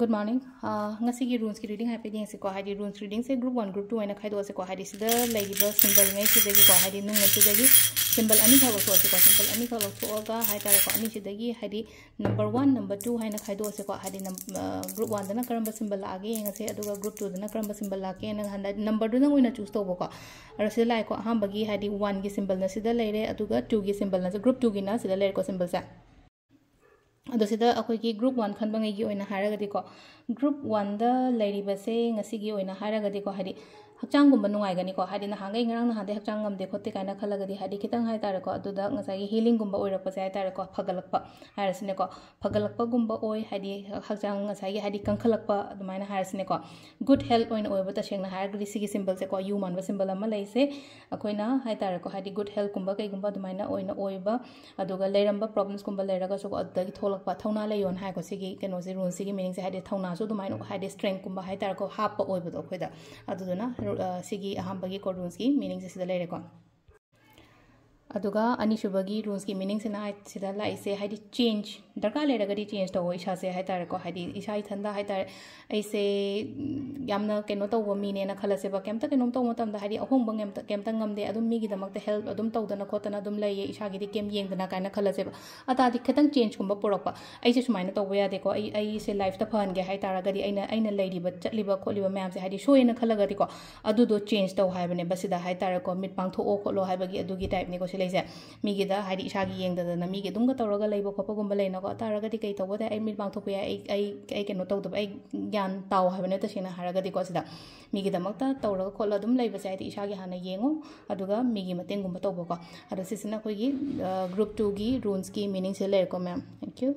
good morning ngasi rules ki reading happy ding se ko hadi rules reading se group 1 group 2 aina khaido se ko hadi sida laiba symbol ngai se dagi ko hadi nung ngai se dagi symbol ani thabo so se ko symbol ani thabo so ga hai tare ko ani se dagi hadi number 1 number 2 haina khaido se ko hadi group 1 dana karamba symbol age ngase aduga group 2 dana karamba symbol ake na handa number du nang oina choose to ko ara se lai ko ham bagi hadi 1 gi symbol na sida leire aduga 2 gi symbol na group 2 gi na sida leire ko symbol sa ꯑꯗꯣ ꯁꯤꯗ ꯑꯩꯈꯣꯏꯒꯤ group one ꯈꯟꯕꯉꯩꯒꯤ ꯑꯣꯏꯅ ꯍꯥꯏꯔꯒꯗꯤꯀꯣ group ꯋꯥꯟꯗ ꯂꯩꯔꯤꯕꯁꯦ ꯉꯁꯤꯒꯤ ꯑꯣꯏꯅ ꯍꯥꯏꯔꯒꯗꯤꯀꯣ ꯍꯥꯏꯗꯤ ꯍꯛꯆꯥꯡꯒꯨꯝꯕ ꯅꯨꯡꯉꯥꯏꯒꯅꯤꯀꯣ ꯍꯥꯏꯗꯤ ꯅꯍꯥꯟꯈꯩ ꯉꯔꯥꯡ ꯅꯍꯥꯟꯗꯩ ꯍꯛꯆꯥꯡ ꯉꯝꯗꯦ ꯈꯣꯠꯇꯦ ꯀꯥꯏꯅ ꯈꯜꯂꯒꯗꯤ ꯍꯥꯏꯗꯤ ꯈꯤꯇꯪ ꯍꯥꯏꯇꯥꯔꯦꯀꯣ ꯑꯗꯨꯗ ꯉꯁꯥꯏꯒꯤ ꯍꯤꯂꯤꯡꯒꯨꯝꯕ ꯑꯣꯏꯔꯛꯄꯁꯦ ꯍꯥꯏꯇꯥꯔꯦꯀꯣ ꯐꯒꯠꯂꯛꯄ ꯍꯥꯏꯔꯁꯤꯅꯦꯀꯣ ꯐꯒꯠꯂꯛꯄꯒꯨꯝꯕ ꯑꯣꯏ ꯍꯥꯏꯗꯤ ꯍꯛꯆꯥꯡ ꯉꯁꯥꯏꯒꯤ ꯍꯥꯏꯗꯤ ꯀꯟꯈꯠꯂꯛꯄ ꯑꯗꯨꯃꯥꯏꯅ ꯍꯥꯏꯔꯁꯤꯅꯦꯀꯣ ꯒꯨꯗ ꯍꯦꯜꯊ ꯑꯣꯏꯅ ꯑꯣꯏꯕ ꯇꯁꯦꯡꯅ ꯍꯥꯏꯔꯒꯗꯤ ꯁꯤꯒꯤ ꯁꯤꯝꯕꯜꯁꯦꯀꯣ ꯌꯨ ꯃꯥꯟꯕ ꯁꯤꯝꯕꯜ ꯑꯃ ꯂꯩꯁꯦ ꯑꯩꯈꯣꯏꯅ ꯍꯥꯏꯇꯥꯔꯦꯀꯣ ꯍꯥꯏꯗꯤ ꯒꯨꯗ ꯍꯦꯜꯊꯀꯨꯝꯕ ꯀꯩꯒꯨꯝꯕ ꯑꯗꯨꯃꯥꯏꯅ ꯑꯣꯏꯅ ꯑꯣꯏꯕ ꯑꯗꯨꯒ ꯂꯩꯔꯝꯕ ꯄ꯭ꯔꯣꯕ꯭ꯂꯦꯝꯁꯀꯨꯝꯕ ꯂꯩꯔꯒꯁꯨ ꯑꯗꯨꯗꯒꯤ ꯊꯣꯛꯂꯛꯄ ꯊꯧꯅꯥ ꯂꯩꯌꯣꯅ ꯍꯥꯏꯀꯣ ꯁꯤꯒꯤ ꯀꯩꯅꯣꯁꯦ ꯔꯨꯜꯁꯤꯒꯤ ꯃꯤꯅꯤꯡꯁꯦ ꯍꯥꯏꯗꯤ ꯊꯧꯅꯥꯁꯨ ꯑꯗꯨꯃꯥꯏꯅ ꯍꯥꯏꯗꯤ ꯁ꯭ꯇꯔꯦꯡꯀꯨꯝꯕ ꯍꯥꯏꯇꯥꯔꯦꯀꯣ ꯍꯥꯞꯄ ꯑꯣꯏꯕꯗꯣ ꯑꯩꯈꯣꯏꯗ ꯑꯗꯨꯗꯨꯅ ꯁꯤꯒꯤ ꯑꯍꯥꯟꯕꯒꯤ ꯀꯣꯔꯗꯨꯟꯁꯀꯤ ꯃꯤꯅꯤꯡꯁꯦ ꯁꯤꯗ ꯂꯩꯔꯦꯀꯣ अदुगा रूल्स की मीनिंगसिना सिदा लाइसे चेंज दरकार लेरगदि चेंज तौ इसासे इसा इथंदा हाइतारे ऐसे यामना केनो तगो मीनेना खलसेबा केमता केनो तगो हेल्प तौदना खोतना अदुम लइये इसागिदि कैम येंगदना कायना खलसेबा अतादि चेंज कम पुरप ऐसे सुमायना तब यादेको लाइफ फहनगे है ऐना ऐना लइरिबा मैम से म्यामसे हाइदि शोयेना चेंज तौ है बसीद है मिट पांगथो ओ खोलो है अदुगी टाइपनेको ꯂꯩꯁꯦ ꯃꯤꯒꯤꯗ ꯍꯥꯏꯗꯤ ꯏꯁꯥꯒꯤ ꯌꯦꯡꯗꯗꯅ ꯃꯤꯒꯤ ꯑꯗꯨꯝꯒ ꯇꯧꯔꯒ ꯂꯩꯕ ꯈꯣꯠꯄꯒꯨꯝꯕ ꯂꯩꯅꯀꯣ ꯇꯥꯔꯒꯗꯤ ꯀꯩ ꯇꯧꯕ ꯇꯥꯏ ꯑꯩ ꯃꯤꯠ ꯄꯥꯡꯊꯣꯛꯄ ꯌꯥꯏ ꯑꯩ ꯑꯩ ꯑꯩ ꯀꯩꯅꯣ ꯇꯧꯗꯕ ꯑꯩ ꯒ꯭ꯌꯥꯟ ꯇꯥꯎ ꯍꯥꯏꯕꯅꯦ ꯇꯁꯦꯡꯅ ꯍꯥꯏꯔꯒꯗꯤꯀꯣ ꯁꯤꯗ ꯃꯤꯒꯤꯗꯃꯛꯇ ꯇꯧꯔꯒ ꯈꯣꯠꯂ ꯑꯗꯨꯝ ꯂꯩꯕꯁꯦ ꯍꯥꯏꯗꯤ ꯏꯁꯥꯒꯤ ꯍꯥꯟꯅ ꯌꯦꯡꯉꯣ ꯑꯗꯨꯒ ꯃꯤꯒꯤ ꯃꯇꯦꯡꯒꯨꯝꯕ ꯇꯧꯕꯀꯣ ꯑꯗꯣ ꯁꯤꯁꯤꯅ ꯑꯩꯈꯣꯏꯒꯤ ꯒ꯭ꯔꯨꯞ ꯇꯨꯒꯤ ꯔꯨꯜꯁꯀꯤ ꯃꯤꯅꯤꯡꯁꯦ ꯂꯩꯔꯦꯀꯣ ꯃꯌꯥꯝ ꯊꯦꯡꯛ ꯌꯨ